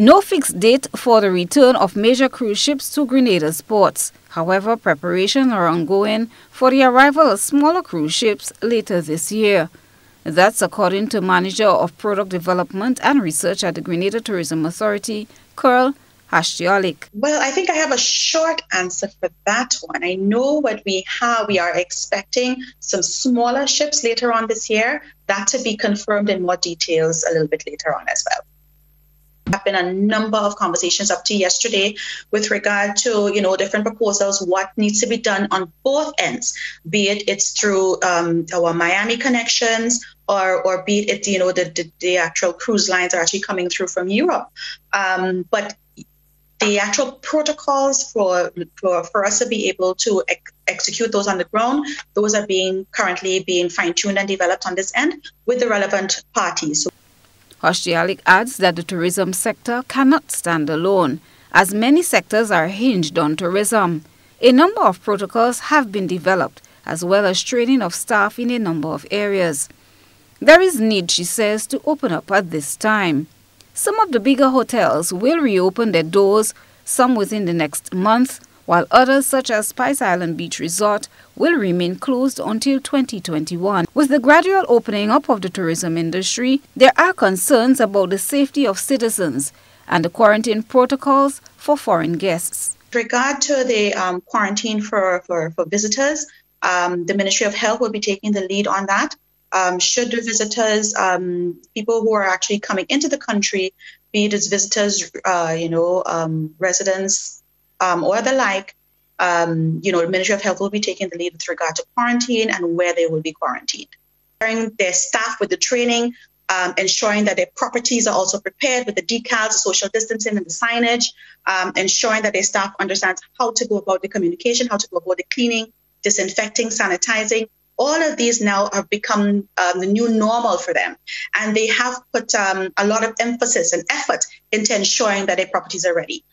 No fixed date for the return of major cruise ships to Grenada's ports. However, preparations are ongoing for the arrival of smaller cruise ships later this year. That's according to Manager of Product Development and Research at the Grenada Tourism Authority, Kirl Hoschtialek. Well, I think I have a short answer for that one. I know what we have. We are expecting some smaller ships later on this year. That to be confirmed in more details a little bit later on as well have been a number of conversations up to yesterday with regard to you know different proposals what needs to be done on both ends be it it's through um, our miami connections or or be it you know the, the, the actual cruise lines are actually coming through from europe. Um, but the actual protocols for, for for us to be able to ex- execute those on the ground those are being currently being fine-tuned and developed on this end with the relevant parties. So Hoschtialek adds that the tourism sector cannot stand alone, as many sectors are hinged on tourism. A number of protocols have been developed, as well as training of staff in a number of areas. There is need, she says, to open up at this time. Some of the bigger hotels will reopen their doors, some within the next month, while others such as Spice Island Beach Resort will remain closed until 2021. With the gradual opening up of the tourism industry, there are concerns about the safety of citizens and the quarantine protocols for foreign guests. With regard to the um, quarantine for, for, for visitors, um, the Ministry of Health will be taking the lead on that. Um, should the visitors, um, people who are actually coming into the country, be it as visitors, uh, you know, um, residents, um, or the like, um, you know, the Ministry of Health will be taking the lead with regard to quarantine and where they will be quarantined. Their staff with the training, um, ensuring that their properties are also prepared with the decals, the social distancing, and the signage, um, ensuring that their staff understands how to go about the communication, how to go about the cleaning, disinfecting, sanitizing. All of these now have become um, the new normal for them. And they have put um, a lot of emphasis and effort into ensuring that their properties are ready.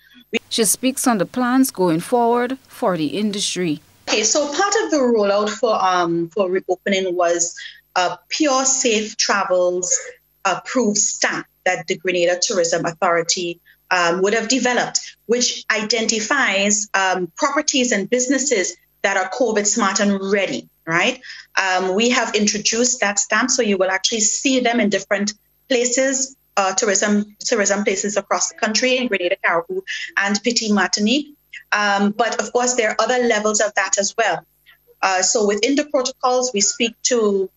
She speaks on the plans going forward for the industry. Okay, so part of the rollout for um for reopening was a pure safe travels approved stamp that the Grenada Tourism Authority um, would have developed, which identifies um, properties and businesses that are COVID smart and ready, right? Um, we have introduced that stamp, so you will actually see them in different places uh, tourism tourism places across the country in Grenada, Carriacou, and Petit Martinique. Um, but of course, there are other levels of that as well. Uh, so within the protocols, we speak to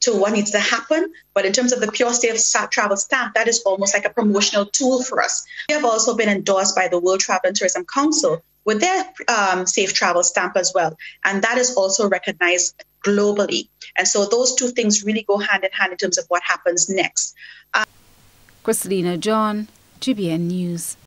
to what needs to happen. But in terms of the pure safe travel stamp, that is almost like a promotional tool for us. We have also been endorsed by the World Travel and Tourism Council with their um, safe travel stamp as well. And that is also recognized globally. And so those two things really go hand in hand in terms of what happens next. Christina John, GBN News.